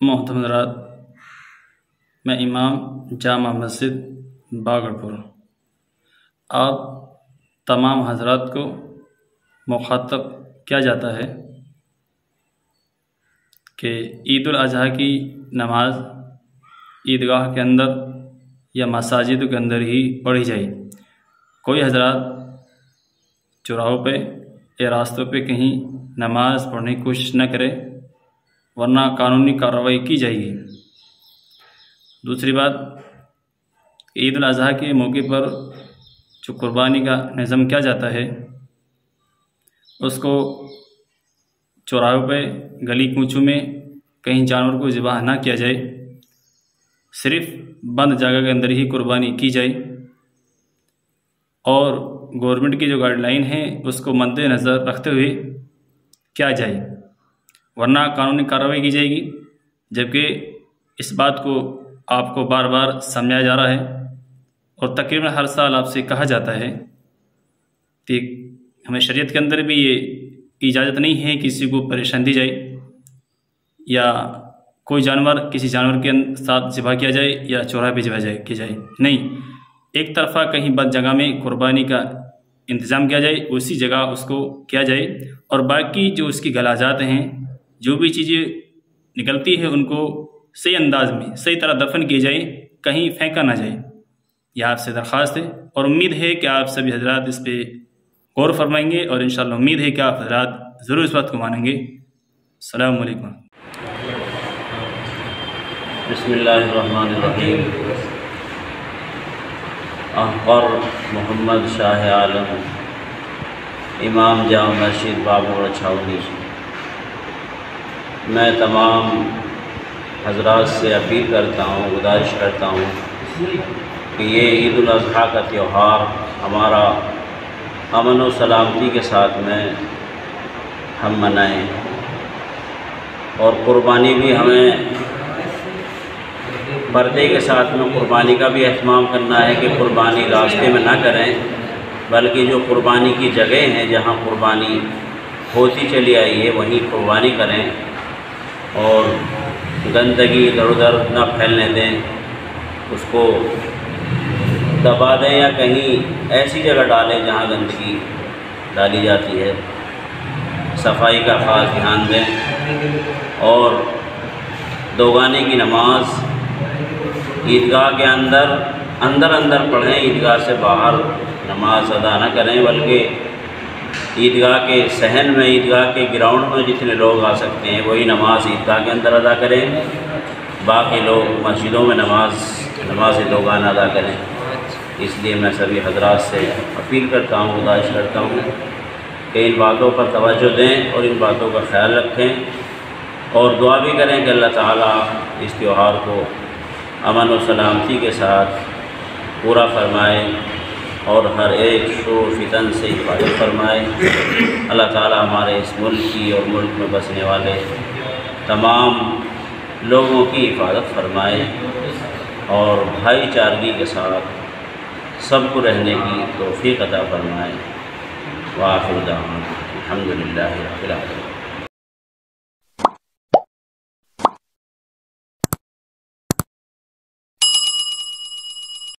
मोहतम हजरात मैं इमाम जामा मस्जिद बागड़पुर। आप तमाम हजरात को मुखातब किया जाता है कि ईद अज़हा की नमाज़ ईदगाह के अंदर या मसाजिद के अंदर ही पढ़ी जाए। कोई हजरात चौराहों पे या रास्तों पे कहीं नमाज़ पढ़ने की कोशिश न करे वरना कानूनी कार्रवाई की जाएगी। दूसरी बात, ईद अज़हा के मौके पर जो कुर्बानी का निज़म किया जाता है, उसको चौराहों पे, गली कूचों में कहीं जानवर को ज़िबा ना किया जाए। सिर्फ़ बंद जगह के अंदर ही कुर्बानी की जाए और गवर्नमेंट की जो गाइडलाइन है, उसको मद्देनज़र रखते हुए किया जाए। वरना कानूनी कार्रवाई की जाएगी, जबकि इस बात को आपको बार बार समझाया जा रहा है और तकरीबन हर साल आपसे कहा जाता है कि हमें शरीयत के अंदर भी ये इजाज़त नहीं है किसी को परेशान दी जाए या कोई जानवर किसी जानवर के साथ ज़िबा किया जाए या चौराहे पर ज़िबा जाए, किया जाए। नहीं, एक तरफा कहीं बद जगह में कुर्बानी का इंतज़ाम किया जाए, उसी जगह उसको किया जाए और बाकी जो उसकी गलाजात हैं जो भी चीज़ें निकलती है उनको सही अंदाज में, सही तरह दफन किए जाए, कहीं फेंका ना जाए। यह आपसे दरख्वास्त है और उम्मीद है कि आप सभी हजरात इस पर गौर फरमाएँगे और इन उम्मीद है कि आप हजरात ज़रूर इस बात को मानेंगे। अलकुम। बसमीम अहर मोहम्मद शाह आलम, इमाम जाम मस्जिद बाबू छावनी। मैं तमाम हजरात से अपील करता हूँ, गुजारिश करता हूँ कि ये ईद अज़हा का त्यौहार हमारा अमन व सलामती के साथ में हम मनाएँ और क़ुरबानी भी हमें पर्दे के साथ में क़ुरबानी का भी अहतमाम करना है कि क़ुरबानी रास्ते में ना करें, बल्कि जो क़ुरबानी की जगह हैं जहाँ क़ुरबानी होती चली आई है, वहीं क़ुरबानी करें। और गंदगी इधर उधर ना फैलने दें, उसको दबा दें या कहीं ऐसी जगह डालें जहाँ गंदगी डाली जाती है। सफ़ाई का ख़ास ध्यान दें और दोगाने की नमाज़ ईदगाह के अंदर अंदर अंदर पढ़ें, ईदगाह से बाहर नमाज़ अदा न करें, बल्कि ईदगाह के सहन में, ईदगाह के ग्राउंड में जितने लोग आ सकते हैं, वही नमाज़ ईदगाह के अंदर अदा करें। बाकी लोग मस्जिदों में नमाज़ नमाज़ दोगान अदा करें। इसलिए मैं सभी हजरात से अपील करता हूँ, गुजारिश करता हूँ, कि इन बातों पर तवज्जो दें और इन बातों का ख्याल रखें और दुआ भी करें कि अल्लाह ताला इस त्यौहार को अमन व सलामती के साथ पूरा फरमाए। और हर एक शोर फितन से हिफाजत फरमाए। अल्लाह ताला हमारे इस मुल्क की और मुल्क में बसने वाले तमाम लोगों की हिफाजत फरमाए और भाईचारगी के साथ सबको रहने की तोफ़ी अदा फरमाए। वाफ़िर अलहमदिल्ला